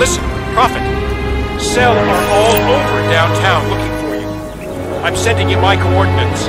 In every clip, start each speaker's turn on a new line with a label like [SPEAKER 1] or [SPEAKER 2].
[SPEAKER 1] Listen, Prophet. Cell are all over downtown looking for you. I'm sending you my coordinates.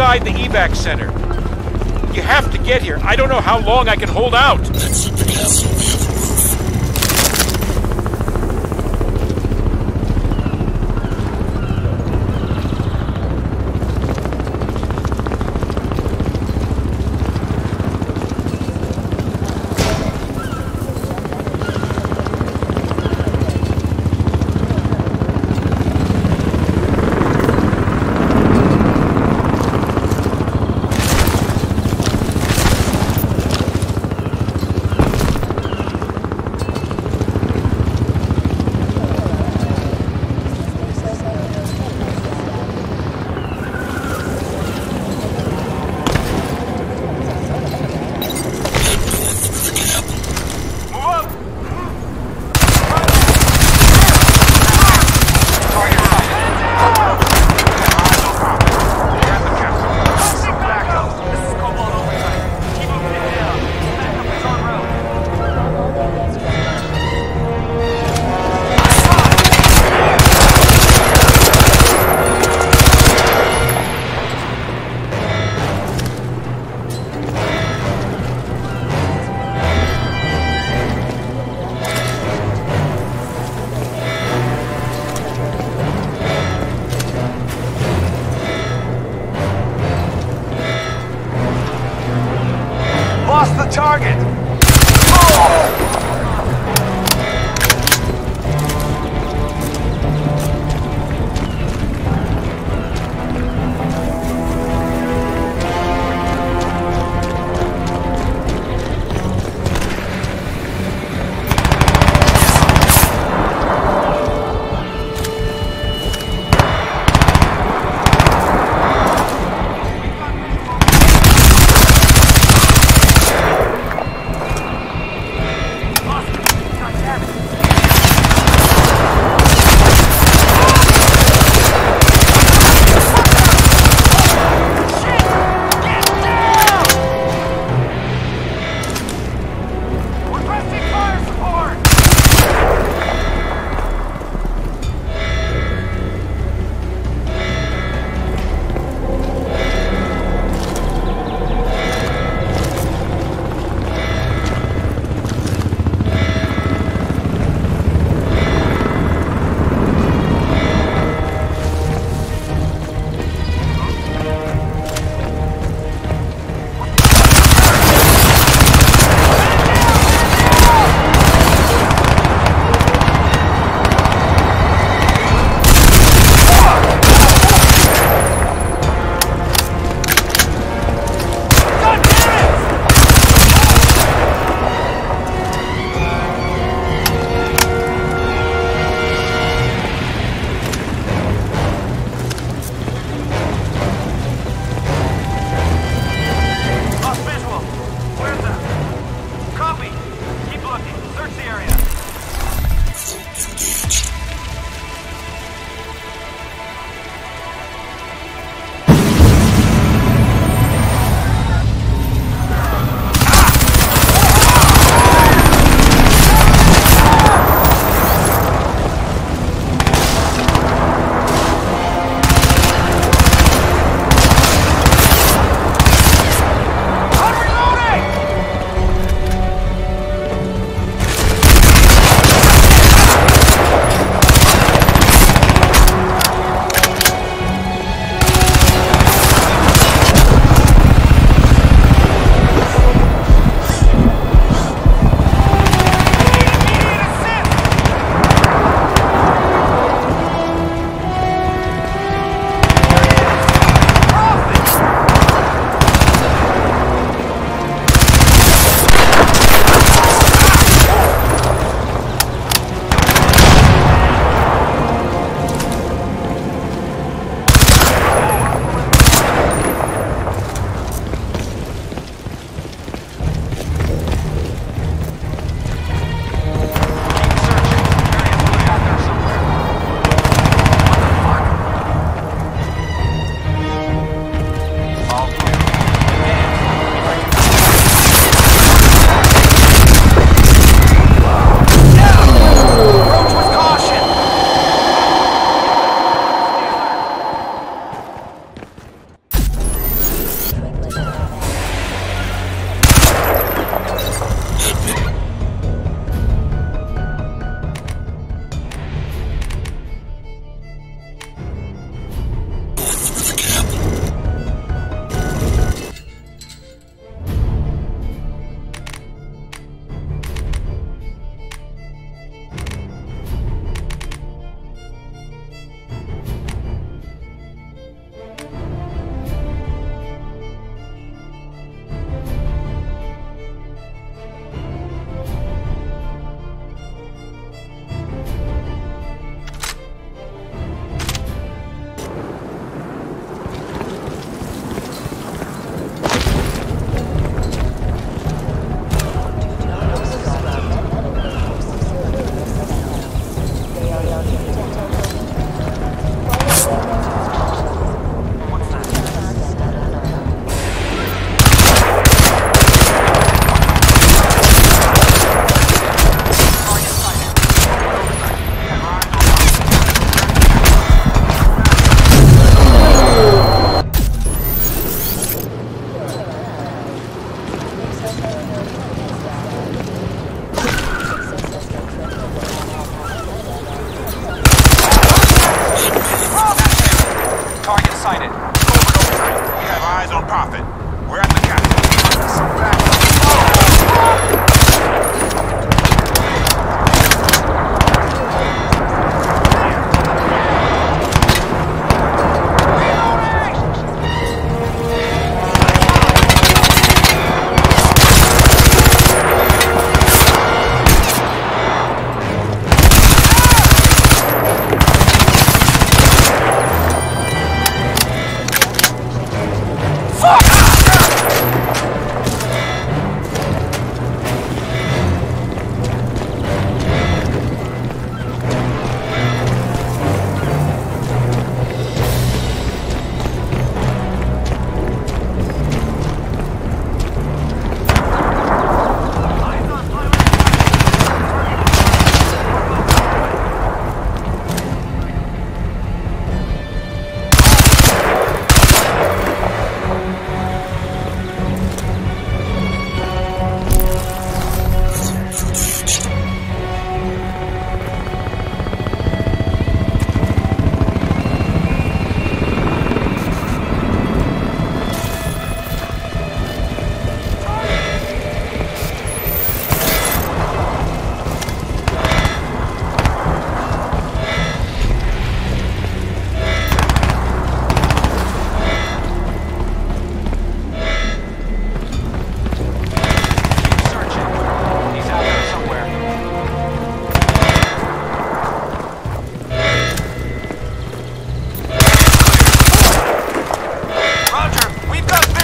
[SPEAKER 2] inside
[SPEAKER 3] the
[SPEAKER 1] evac center. You have to get here. I don't know how long I can hold out.
[SPEAKER 3] That's the castle.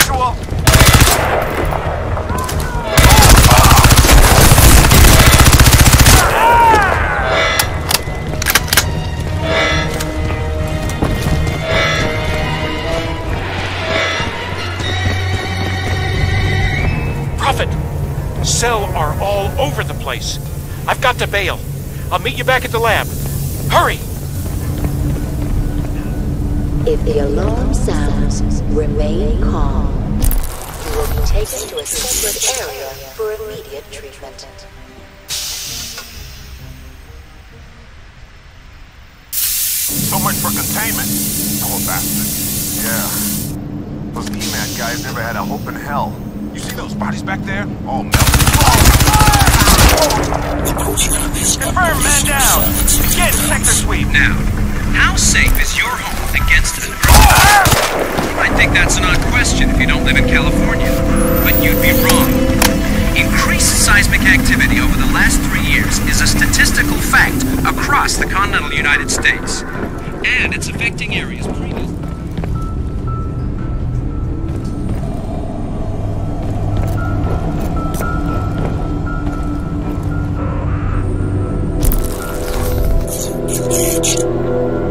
[SPEAKER 2] visual.
[SPEAKER 3] Prophet! Cell
[SPEAKER 2] are all
[SPEAKER 1] over the place. I've got to bail. I'll meet you back at the lab. Hurry!
[SPEAKER 4] If the alarm sounds, remain calm. You will be taken to a separate area for immediate treatment.
[SPEAKER 5] So much for containment. Poor bastard. Yeah. Those EMAT guys never had a hope in hell. You see those bodies back there? All melted.
[SPEAKER 3] Approaching enemies.
[SPEAKER 2] Confirm man down. Begin sector sweep.
[SPEAKER 6] Now, how safe is your home against an I think that's an odd question if you don't live in California. You'd be wrong. Increased seismic activity over the last three years is a statistical fact across the continental United States. And it's affecting areas previously.
[SPEAKER 3] Engaged.
[SPEAKER 4] Attempting